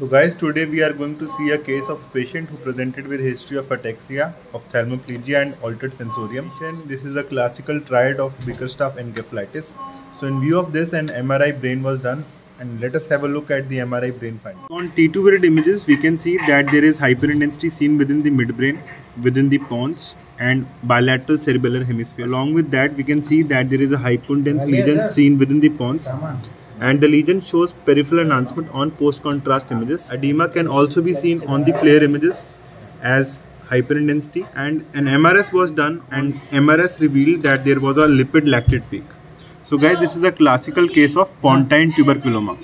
So guys, today we are going to see a case of patient who presented with history of ataxia, of ophthalmoplegia and altered sensorium. This is a classical triad of Bickerstaff encephalitis. So in view of this, an MRI brain was done and let us have a look at the MRI brain finding. On T2 weighted images, we can see that there is hyperintensity seen within the midbrain, within the pons and bilateral cerebellar hemisphere. Along with that, we can see that there is a hypointense lesion seen within the pons and the lesion shows peripheral enhancement on post-contrast images. Edema can also be seen on the FLAIR images as hyperintensity and an MRS was done and MRS revealed that there was a lipid lactate peak. So guys, this is a classical case of pontine tuberculoma.